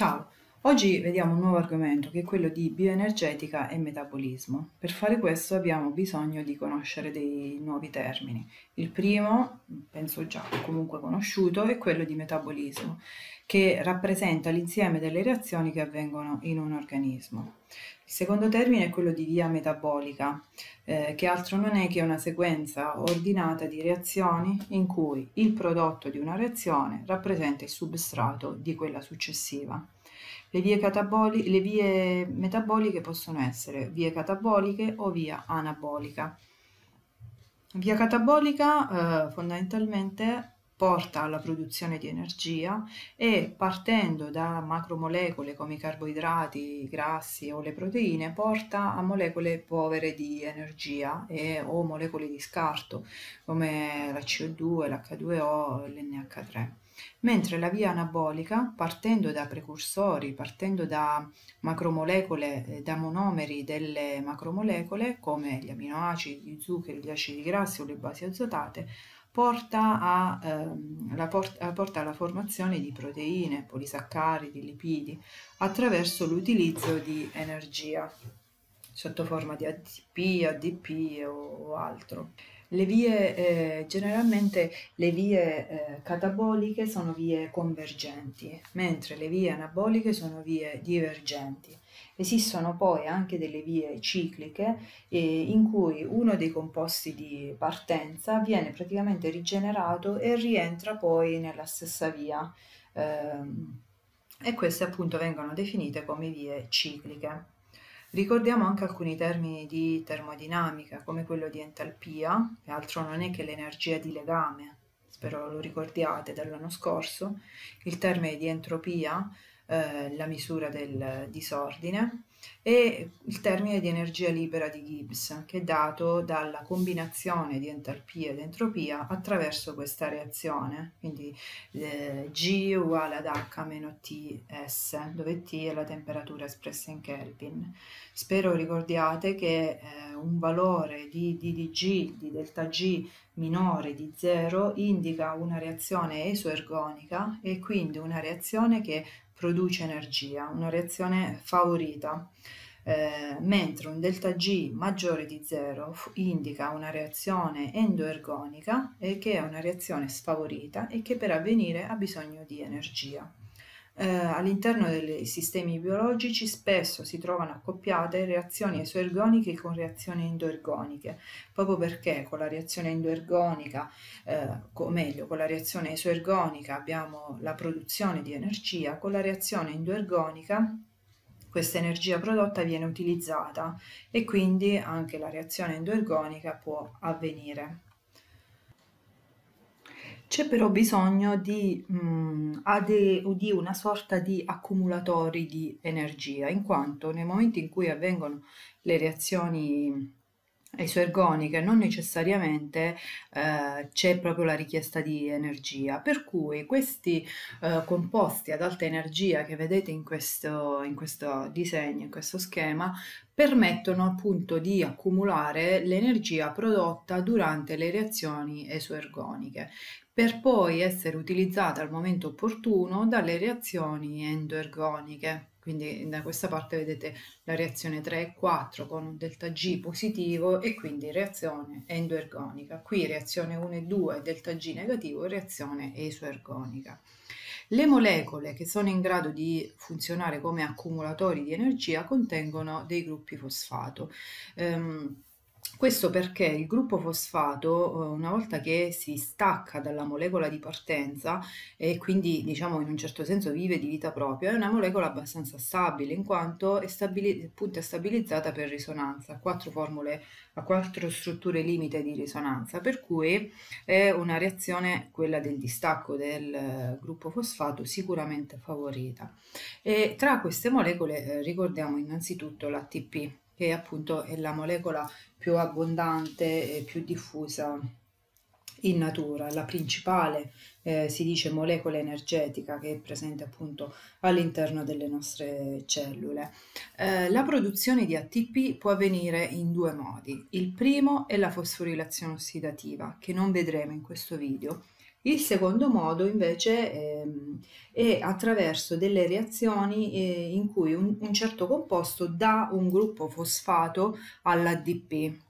Tchau! Oggi vediamo un nuovo argomento che è quello di bioenergetica e metabolismo. Per fare questo abbiamo bisogno di conoscere dei nuovi termini. Il primo, penso già comunque conosciuto, è quello di metabolismo, che rappresenta l'insieme delle reazioni che avvengono in un organismo. Il secondo termine è quello di via metabolica, eh, che altro non è che una sequenza ordinata di reazioni in cui il prodotto di una reazione rappresenta il substrato di quella successiva. Le vie, le vie metaboliche possono essere vie cataboliche o via anabolica. Via catabolica eh, fondamentalmente porta alla produzione di energia e partendo da macromolecole come i carboidrati, i grassi o le proteine porta a molecole povere di energia e, o molecole di scarto come la CO2, l'H2O e l'NH3 mentre la via anabolica, partendo da precursori, partendo da macromolecole, eh, da monomeri delle macromolecole, come gli aminoacidi, gli zuccheri, gli acidi grassi o le basi azotate, porta, a, ehm, la port- porta alla formazione di proteine, polisaccaridi, lipidi, attraverso l'utilizzo di energia sotto forma di ATP, ADP o altro. Le vie, eh, generalmente le vie eh, cataboliche sono vie convergenti, mentre le vie anaboliche sono vie divergenti. Esistono poi anche delle vie cicliche eh, in cui uno dei composti di partenza viene praticamente rigenerato e rientra poi nella stessa via ehm, e queste appunto vengono definite come vie cicliche. Ricordiamo anche alcuni termini di termodinamica, come quello di entalpia, che altro non è che l'energia di legame, spero lo ricordiate dall'anno scorso, il termine di entropia, eh, la misura del disordine, e il termine di energia libera di Gibbs, che è dato dalla combinazione di entalpia ed entropia attraverso questa reazione, quindi eh, G uguale ad H meno Ts, dove T è la temperatura espressa in Kelvin. Spero ricordiate che eh, un valore di ddg, di delta G minore di 0 indica una reazione esoergonica e quindi una reazione che produce energia, una reazione favorita, eh, mentre un delta G maggiore di 0 indica una reazione endoergonica e che è una reazione sfavorita e che per avvenire ha bisogno di energia eh, all'interno dei sistemi biologici spesso si trovano accoppiate reazioni esoergoniche con reazioni endoergoniche, proprio perché con la reazione endoergonica, eh, o meglio, con la reazione esoergonica abbiamo la produzione di energia, con la reazione endoergonica questa energia prodotta viene utilizzata e quindi anche la reazione endoergonica può avvenire. C'è però bisogno di, mh, mm, ade- di una sorta di accumulatori di energia, in quanto nel momento in cui avvengono le reazioni isoergoniche non necessariamente eh, c'è proprio la richiesta di energia. Per cui questi eh, composti ad alta energia che vedete in questo, in questo disegno in questo schema permettono appunto di accumulare l'energia prodotta durante le reazioni esoergoniche per poi essere utilizzata al momento opportuno dalle reazioni endoergoniche quindi da questa parte vedete la reazione 3 e 4 con un delta G positivo e quindi reazione endoergonica. Qui reazione 1 e 2 delta G negativo reazione esoergonica. Le molecole che sono in grado di funzionare come accumulatori di energia contengono dei gruppi fosfato. Um, questo perché il gruppo fosfato, eh, una volta che si stacca dalla molecola di partenza e quindi diciamo in un certo senso vive di vita propria, è una molecola abbastanza stabile in quanto è, stabili- è stabilizzata per risonanza, ha quattro formule, ha quattro strutture limite di risonanza, per cui è una reazione, quella del distacco del eh, gruppo fosfato, sicuramente favorita. E tra queste molecole eh, ricordiamo innanzitutto l'ATP che appunto è la molecola più abbondante e più diffusa in natura, la principale eh, si dice molecola energetica che è presente appunto all'interno delle nostre cellule. Eh, la produzione di ATP può avvenire in due modi. Il primo è la fosforilazione ossidativa che non vedremo in questo video Il secondo modo invece ehm, è attraverso delle reazioni eh, in cui un, un certo composto dà un gruppo fosfato all'ADP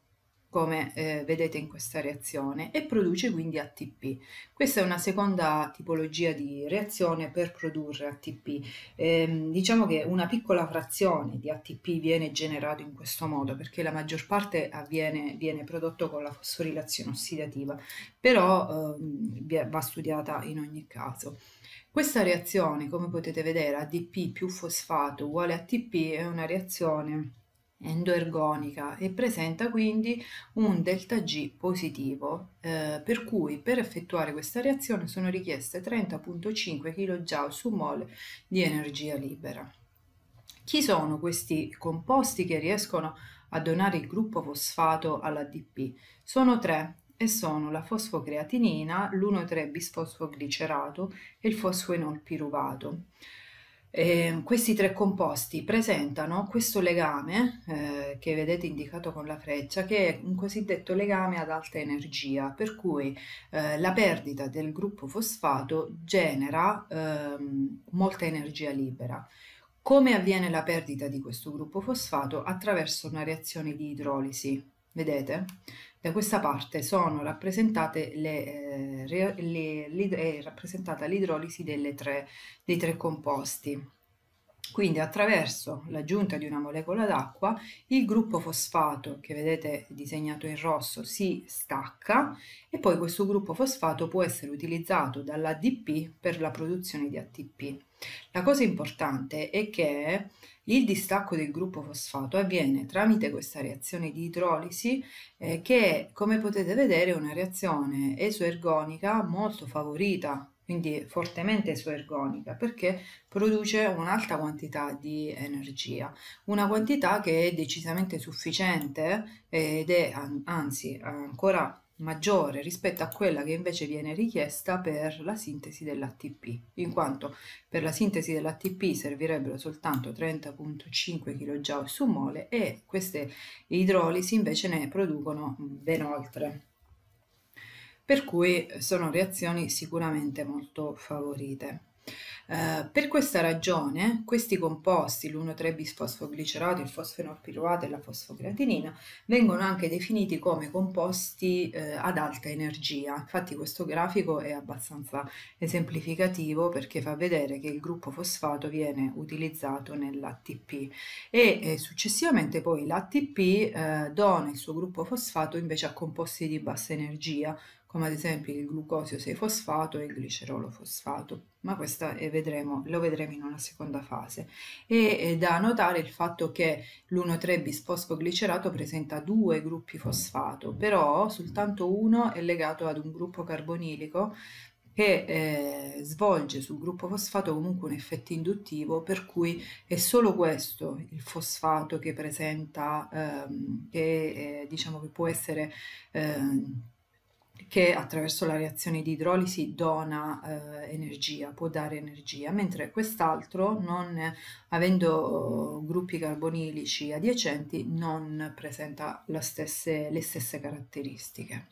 come eh, vedete in questa reazione, e produce quindi ATP. Questa è una seconda tipologia di reazione per produrre ATP. Eh, diciamo che una piccola frazione di ATP viene generato in questo modo perché la maggior parte avviene, viene prodotto con la fosforilazione ossidativa, però eh, va studiata in ogni caso. Questa reazione, come potete vedere, ADP più fosfato uguale ATP, è una reazione endoergonica e presenta quindi un delta G positivo, eh, per cui per effettuare questa reazione sono richieste 30.5 kJ su mole di energia libera. Chi sono questi composti che riescono a donare il gruppo fosfato all'ADP? Sono tre e sono la fosfocreatinina, l'1,3-bisfosfoglicerato e il fosfoenolpiruvato. Eh, questi tre composti presentano questo legame eh, che vedete indicato con la freccia che è un cosiddetto legame ad alta energia per cui eh, la perdita del gruppo fosfato genera ehm, molta energia libera. Come avviene la perdita di questo gruppo fosfato? Attraverso una reazione di idrolisi. Vedete? Da questa parte sono rappresentate le, eh, le, le, è rappresentata l'idrolisi dei tre composti. Quindi attraverso l'aggiunta di una molecola d'acqua il gruppo fosfato che vedete disegnato in rosso si stacca e poi questo gruppo fosfato può essere utilizzato dall'ADP per la produzione di ATP. La cosa importante è che il distacco del gruppo fosfato avviene tramite questa reazione di idrolisi eh, che come potete vedere è una reazione esoergonica molto favorita quindi fortemente esoergonica perché produce un'alta quantità di energia, una quantità che è decisamente sufficiente ed è anzi ancora maggiore rispetto a quella che invece viene richiesta per la sintesi dell'ATP, in quanto per la sintesi dell'ATP servirebbero soltanto 30.5 kJ su mole e queste idrolisi invece ne producono ben oltre. Per cui sono reazioni sicuramente molto favorite. Eh, per questa ragione questi composti, l'1,3-bisfosfoglicerato, il fosfenolpiruvato e la fosfocreatinina, vengono anche definiti come composti uh, ad alta energia. Infatti questo grafico è abbastanza esemplificativo perché fa vedere che il gruppo fosfato viene utilizzato nell'ATP e eh, successivamente poi l'ATP eh, dona il suo gruppo fosfato invece a composti di bassa energia come ad esempio il glucosio 6-fosfato e il glicerolo fosfato, ma questo vedremo, lo vedremo in una seconda fase. E è da notare il fatto che l'1,3-bisfosfoglicerato presenta due gruppi fosfato, però soltanto uno è legato ad un gruppo carbonilico che eh, svolge sul gruppo fosfato comunque un effetto induttivo, per cui è solo questo il fosfato che presenta, ehm, che eh, diciamo che può essere ehm, che attraverso la reazione di idrolisi dona eh, energia, può dare energia, mentre quest'altro, non avendo gruppi carbonilici adiacenti, non presenta stesse, le stesse caratteristiche.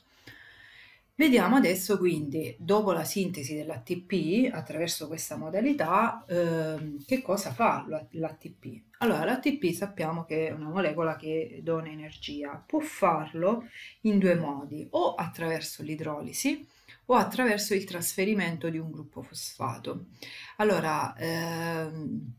Vediamo adesso quindi, dopo la sintesi dell'ATP, attraverso questa modalità, eh, che cosa fa l'ATP. Allora, l'ATP sappiamo che è una molecola che dona energia, può farlo in due modi, o attraverso l'idrolisi o attraverso il trasferimento di un gruppo fosfato. Allora, ehm,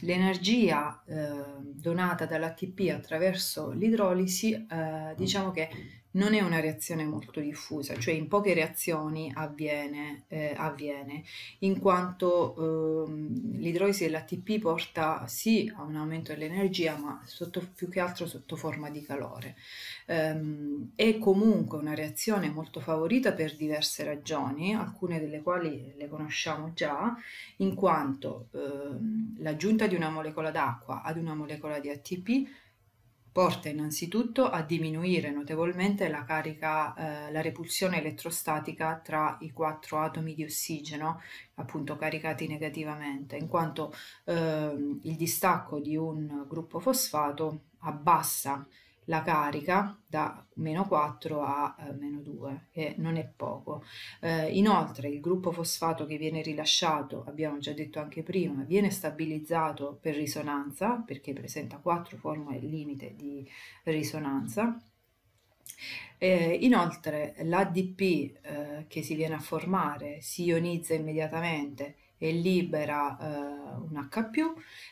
l'energia eh, donata dall'ATP attraverso l'idrolisi, eh, diciamo che non è una reazione molto diffusa, cioè in poche reazioni avviene, eh, avviene in quanto eh, l'idrolisi dell'ATP porta sì a un aumento dell'energia, ma sotto, più che altro sotto forma di calore. Um, è comunque una reazione molto favorita per diverse ragioni, alcune delle quali le conosciamo già, in quanto ehm, l'aggiunta di una molecola d'acqua ad una molecola di ATP porta innanzitutto a diminuire notevolmente la carica, eh, la repulsione elettrostatica tra i quattro atomi di ossigeno, appunto caricati negativamente, in quanto eh, il distacco di un gruppo fosfato abbassa la carica da meno 4 a eh, meno 2, che non è poco. Eh, inoltre il gruppo fosfato che viene rilasciato, abbiamo già detto anche prima, viene stabilizzato per risonanza, perché presenta 4 forme limite di risonanza. Eh, inoltre l'ADP eh, che si viene a formare si ionizza immediatamente e libera eh, un H+,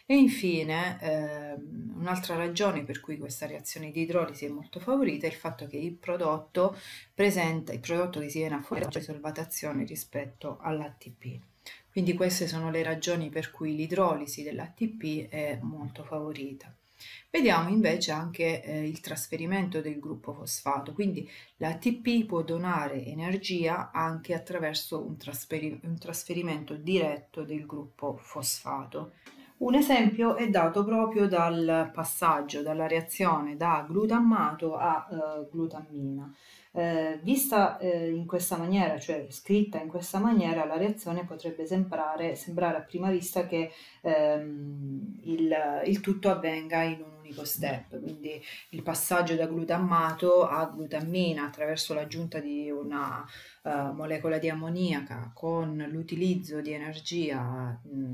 e infine eh, un'altra ragione per cui questa reazione di idrolisi è molto favorita è il fatto che il prodotto presenta, il prodotto che si viene a formare ha solvatazione rispetto all'ATP. Quindi queste sono le ragioni per cui l'idrolisi dell'ATP è molto favorita. Vediamo invece anche eh, il trasferimento del gruppo fosfato, quindi l'ATP può donare energia anche attraverso un, trasferi un trasferimento diretto del gruppo fosfato. Un esempio è dato proprio dal passaggio, dalla reazione da glutammato a eh, glutammina. Eh, vista eh, in questa maniera, cioè scritta in questa maniera, la reazione potrebbe sembrare, sembrare a prima vista che ehm, il, il tutto avvenga in un unico step, quindi il passaggio da glutammato a glutammina attraverso l'aggiunta di una uh, molecola di ammoniaca con l'utilizzo di energia mh,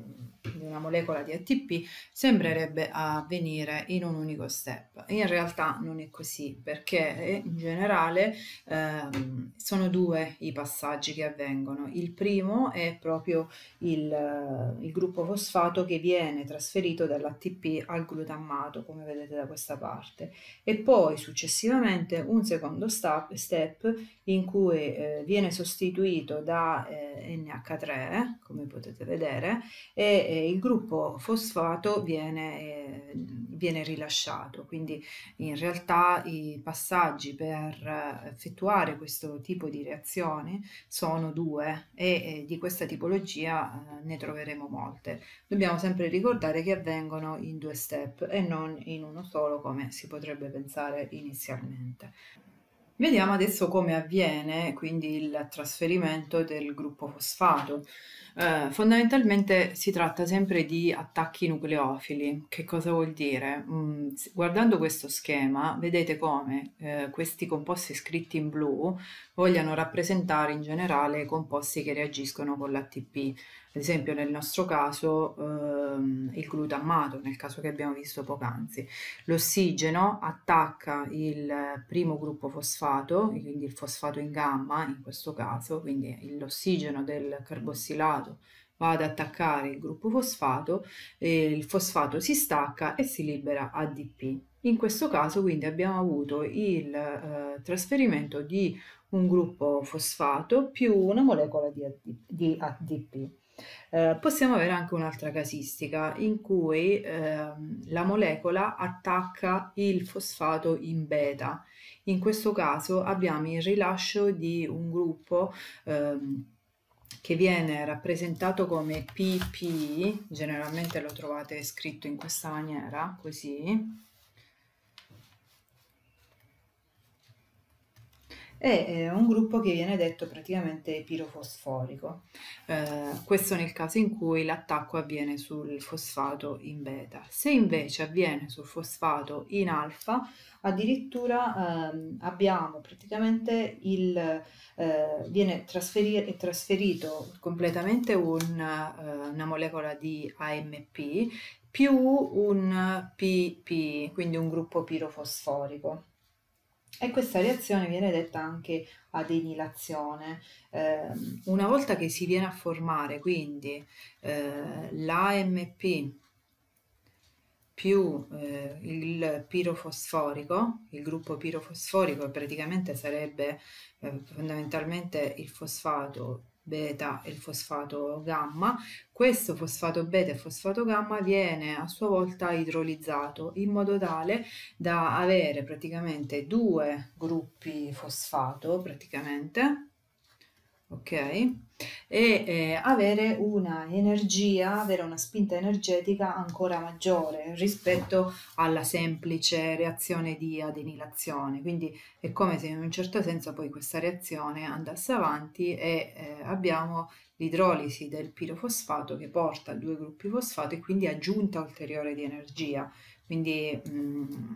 di una molecola di ATP sembrerebbe avvenire in un unico step. In realtà non è così perché in generale ehm, sono due i passaggi che avvengono. Il primo è proprio il, il gruppo fosfato che viene trasferito dall'ATP al glutammato come vedete da questa parte e poi successivamente un secondo step, step in cui eh, viene sostituito da eh, NH3 come potete vedere e eh, il gruppo fosfato viene, eh, viene rilasciato quindi in realtà i passaggi per effettuare questo tipo di reazioni sono due e di questa tipologia eh, ne troveremo molte dobbiamo sempre ricordare che avvengono in due step e non in uno solo come si potrebbe pensare inizialmente. Vediamo adesso come avviene quindi il trasferimento del gruppo fosfato. Eh, fondamentalmente si tratta sempre di attacchi nucleofili. Che cosa vuol dire? Mm, guardando questo schema, vedete come eh, questi composti scritti in blu vogliano rappresentare in generale composti che reagiscono con l'ATP. Ad esempio nel nostro caso ehm, il glutammato, nel caso che abbiamo visto poc'anzi. L'ossigeno attacca il primo gruppo fosfato, quindi il fosfato in gamma in questo caso, quindi l'ossigeno del carbossilato va ad attaccare il gruppo fosfato, il fosfato si stacca e si libera ADP. In questo caso quindi abbiamo avuto il eh, trasferimento di un gruppo fosfato più una molecola di, ADP. Di ADP. Eh, possiamo avere anche un'altra casistica in cui eh, la molecola attacca il fosfato in beta. In questo caso abbiamo il rilascio di un gruppo ehm, che viene rappresentato come PP, generalmente lo trovate scritto in questa maniera, così, è un gruppo che viene detto praticamente pirofosforico. Eh, questo nel caso in cui l'attacco avviene sul fosfato in beta. Se invece avviene sul fosfato in alfa, addirittura ehm, abbiamo praticamente il eh, viene trasferi- trasferito completamente un, uh, una molecola di AMP più un PP, quindi un gruppo pirofosforico. E questa reazione viene detta anche adenilazione. Eh, una volta che si viene a formare quindi eh, l'AMP più eh, il pirofosforico, il gruppo pirofosforico praticamente sarebbe eh, fondamentalmente il fosfato beta e il fosfato gamma. Questo fosfato beta e fosfato gamma viene a sua volta idrolizzato in modo tale da avere praticamente due gruppi fosfato praticamente ok? E eh, avere una energia, avere una spinta energetica ancora maggiore rispetto alla semplice reazione di adenilazione. Quindi è come se in un certo senso poi questa reazione andasse avanti e eh, abbiamo l'idrolisi del pirofosfato che porta a due gruppi fosfato e quindi aggiunta ulteriore di energia. Quindi mh, mm,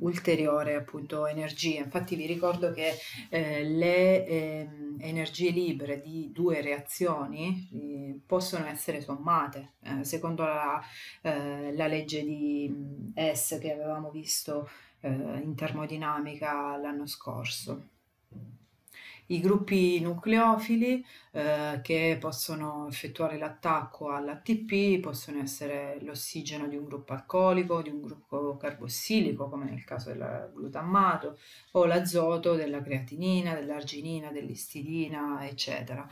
ulteriore appunto energia. Infatti vi ricordo che eh, le eh, energie libere di due reazioni eh, possono essere sommate eh, secondo la, eh, la, legge di S che avevamo visto eh, in termodinamica l'anno scorso i gruppi nucleofili eh, che possono effettuare l'attacco all'ATP possono essere l'ossigeno di un gruppo alcolico, di un gruppo carbossilico, come nel caso del glutammato, o l'azoto della creatinina, dell'arginina, dell'istidina, eccetera.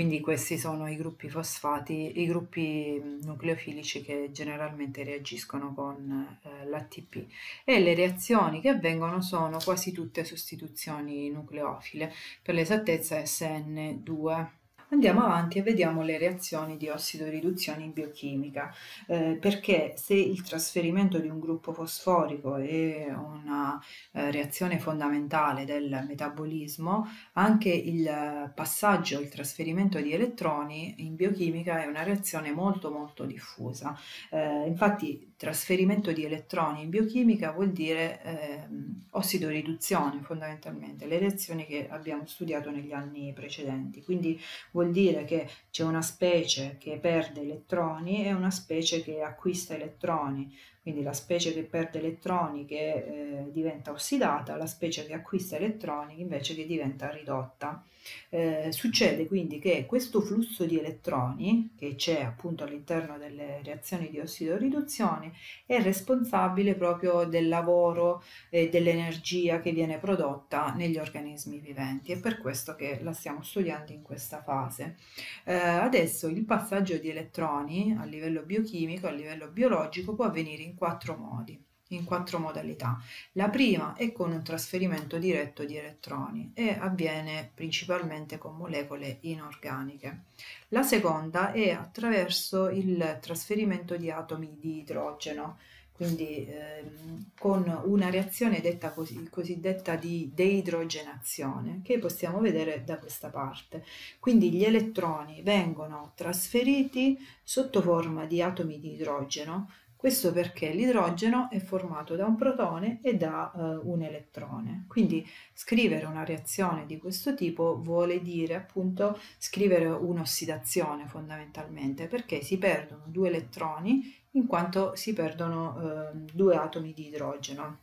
Quindi questi sono i gruppi fosfati, i gruppi nucleofilici che generalmente reagiscono con eh, l'ATP e le reazioni che avvengono sono quasi tutte sostituzioni nucleofile, per l'esattezza SN2. Andiamo avanti e vediamo le reazioni di ossidoriduzione in biochimica, eh, perché se il trasferimento di un gruppo fosforico è una eh, reazione fondamentale del metabolismo, anche il passaggio, il trasferimento di elettroni in biochimica è una reazione molto molto diffusa. Eh, infatti trasferimento di elettroni in biochimica vuol dire eh, ossidoriduzione fondamentalmente, le reazioni che abbiamo studiato negli anni precedenti. Quindi vuol dire che c'è una specie che perde elettroni e una specie che acquista elettroni quindi la specie che perde elettroni che eh, diventa ossidata, la specie che acquista elettroni invece che diventa ridotta. Eh, succede quindi che questo flusso di elettroni che c'è appunto all'interno delle reazioni di ossidoriduzione è responsabile proprio del lavoro e dell'energia che viene prodotta negli organismi viventi. È per questo che la stiamo studiando in questa fase. Eh, adesso il passaggio di elettroni a livello biochimico, a livello biologico può avvenire in in quattro modi, in quattro modalità. La prima è con un trasferimento diretto di elettroni e avviene principalmente con molecole inorganiche. La seconda è attraverso il trasferimento di atomi di idrogeno, quindi ehm, con una reazione detta così, cosiddetta di deidrogenazione che possiamo vedere da questa parte. Quindi gli elettroni vengono trasferiti sotto forma di atomi di idrogeno questo perché l'idrogeno è formato da un protone e da uh, un elettrone. Quindi scrivere una reazione di questo tipo vuole dire appunto scrivere un'ossidazione fondamentalmente perché si perdono due elettroni in quanto si perdono uh, due atomi di idrogeno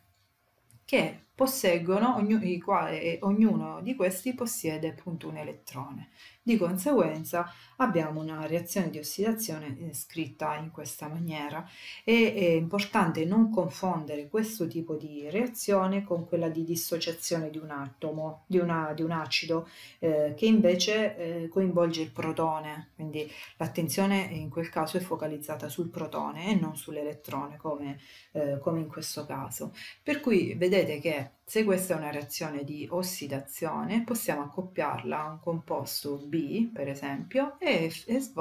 che posseggono, ognuno, i ognuno di questi possiede appunto un elettrone. Di conseguenza abbiamo una reazione di ossidazione eh, scritta in questa maniera e è importante non confondere questo tipo di reazione con quella di dissociazione di un atomo, di, una, di un acido eh, che invece eh, coinvolge il protone, quindi l'attenzione in quel caso è focalizzata sul protone e non sull'elettrone come, eh, come in questo caso. Per cui vedete che Bye. Se questa è una reazione di ossidazione, possiamo accoppiarla a un composto B, per esempio, e,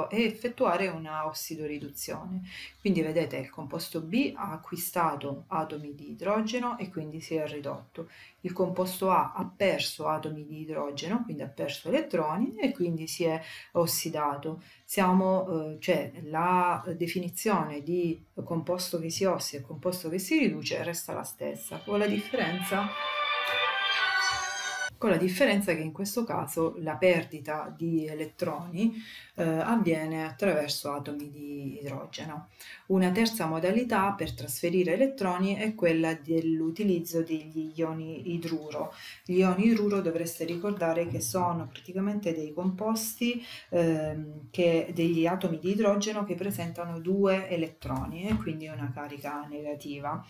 effettuare una ossidoriduzione. Quindi vedete il composto B ha acquistato atomi di idrogeno e quindi si è ridotto. Il composto A ha perso atomi di idrogeno, quindi ha perso elettroni e quindi si è ossidato. Siamo, eh, cioè, la definizione di composto che si ossida e composto che si riduce resta la stessa, con la differenza con la differenza che in questo caso la perdita di elettroni eh, avviene attraverso atomi di idrogeno. Una terza modalità per trasferire elettroni è quella dell'utilizzo degli ioni idruro. Gli ioni idruro dovreste ricordare che sono praticamente dei composti eh, che, degli atomi di idrogeno che presentano due elettroni e quindi una carica negativa.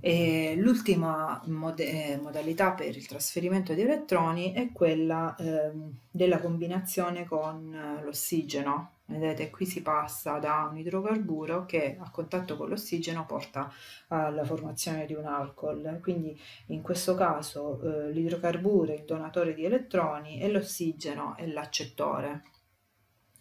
E l'ultima mod- eh, modalità per il trasferimento di elettroni è quella eh, della combinazione con eh, l'ossigeno. Vedete, qui si passa da un idrocarburo che a contatto con l'ossigeno porta alla formazione di un alcol. Quindi in questo caso eh, l'idrocarburo è il donatore di elettroni e l'ossigeno è l'accettore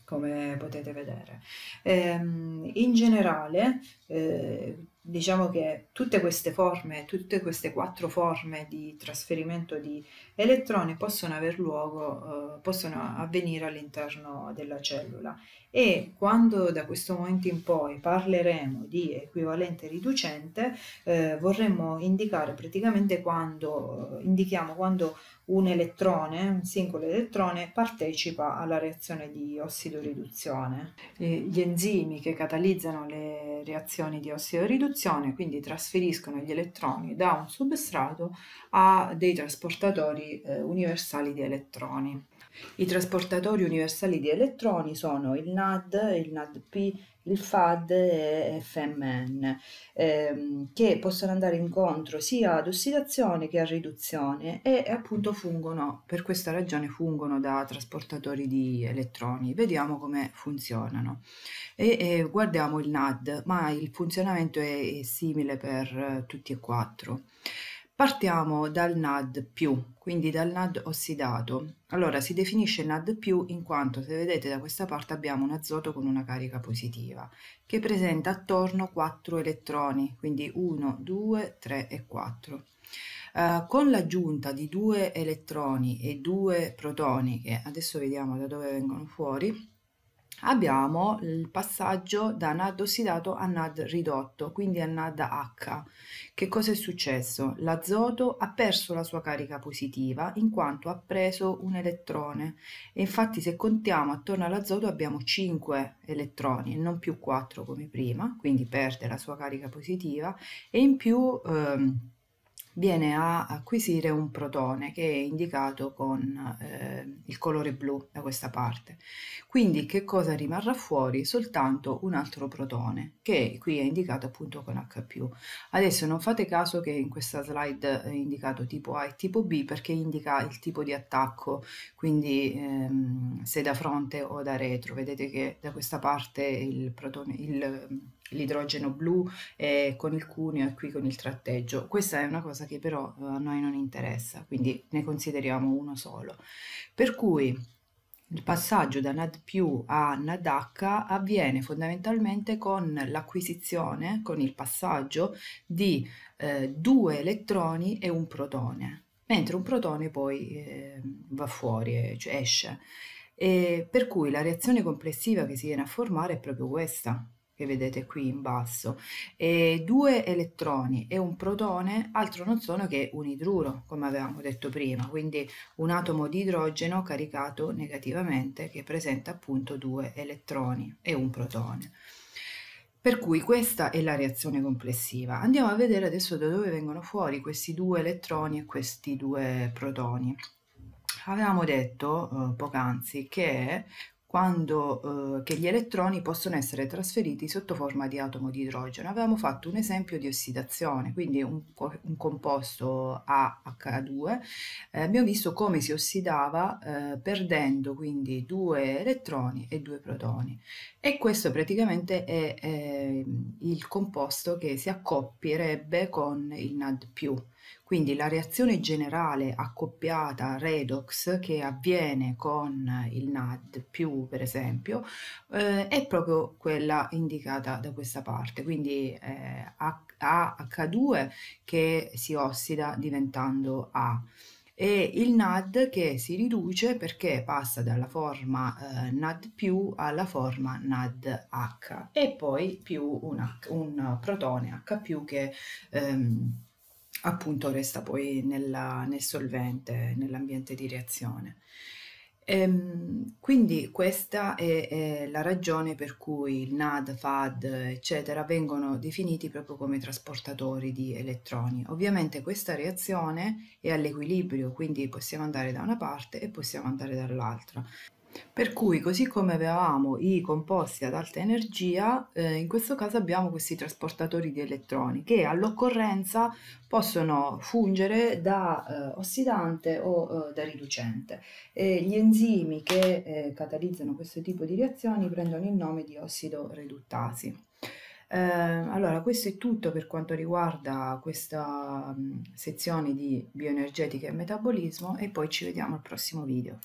come potete vedere. Ehm, in generale, eh, diciamo che tutte queste forme, tutte queste quattro forme di trasferimento di elettroni possono aver luogo, eh, possono avvenire all'interno della cellula e quando da questo momento in poi parleremo di equivalente riducente eh, vorremmo indicare praticamente quando eh, indichiamo quando un elettrone, un singolo elettrone partecipa alla reazione di ossidoriduzione. Gli enzimi che catalizzano le reazioni di ossidoriduzione quindi trasferiscono gli elettroni da un substrato a dei trasportatori eh, universali di elettroni. I trasportatori universali di elettroni sono il NAD, il NADP, il FAD e FMN, ehm, che possono andare incontro sia ad ossidazione che a riduzione e appunto fungono, per questa ragione fungono da trasportatori di elettroni. Vediamo come funzionano. E, e guardiamo il NAD, ma il funzionamento è, è simile per eh, tutti e quattro. Partiamo dal NAD+, quindi dal NAD ossidato. Allora si definisce NAD+, in quanto se vedete da questa parte abbiamo un azoto con una carica positiva, che presenta attorno 4 elettroni, quindi 1, 2, 3 e 4. Uh, eh, con l'aggiunta di due elettroni e due protoni, che adesso vediamo da dove vengono fuori, abbiamo il passaggio da NAD ossidato a NAD ridotto, quindi a NAD H. Che cosa è successo? L'azoto ha perso la sua carica positiva in quanto ha preso un elettrone e infatti se contiamo attorno all'azoto abbiamo 5 elettroni e non più 4 come prima, quindi perde la sua carica positiva e in più ehm, viene a acquisire un protone che è indicato con eh, il colore blu da questa parte. Quindi che cosa rimarrà fuori? Soltanto un altro protone che qui è indicato appunto con H+. Adesso non fate caso che in questa slide è indicato tipo A e tipo B perché indica il tipo di attacco, quindi ehm, se da fronte o da retro. Vedete che da questa parte il protone, il l'idrogeno blu eh, con il cuneo e qui con il tratteggio. Questa è una cosa che però eh, a noi non interessa, quindi ne consideriamo uno solo. Per cui il passaggio da NAD a NADH avviene fondamentalmente con l'acquisizione, con il passaggio di eh, due elettroni e un protone, mentre un protone poi eh, va fuori, cioè esce. E per cui la reazione complessiva che si viene a formare è proprio questa, che vedete qui in basso, e due elettroni e un protone altro non sono che un idruro, come avevamo detto prima, quindi un atomo di idrogeno caricato negativamente che presenta appunto due elettroni e un protone. Per cui questa è la reazione complessiva. Andiamo a vedere adesso da dove vengono fuori questi due elettroni e questi due protoni. Avevamo detto eh, poc'anzi che quando eh, che gli elettroni possono essere trasferiti sotto forma di atomo di idrogeno. Avevamo fatto un esempio di ossidazione, quindi un, un composto AH2, eh, abbiamo visto come si ossidava eh, perdendo quindi due elettroni e due protoni e questo praticamente è il composto che si accoppierebbe con il NAD+. Quindi la reazione generale accoppiata redox che avviene con il NAD più per esempio eh, è proprio quella indicata da questa parte, quindi eh, AH2 che si ossida diventando A. E il NAD che si riduce perché passa dalla forma eh, NAD più alla forma NAD H. E poi più un, H, un protone H più che ehm, appunto resta poi nella, nel solvente, nell'ambiente di reazione. Ehm, quindi questa è, è, la ragione per cui il NAD, FAD, eccetera, vengono definiti proprio come trasportatori di elettroni. Ovviamente questa reazione è all'equilibrio, quindi possiamo andare da una parte e possiamo andare dall'altra. Per cui, così come avevamo i composti ad alta energia, eh, in questo caso abbiamo questi trasportatori di elettroni che all'occorrenza possono fungere da eh, ossidante o eh, da riducente. E gli enzimi che eh, catalizzano questo tipo di reazioni prendono il nome di ossidoreduttasi. Eh, allora, questo è tutto per quanto riguarda questa mh, sezione di bioenergetica e metabolismo e poi ci vediamo al prossimo video.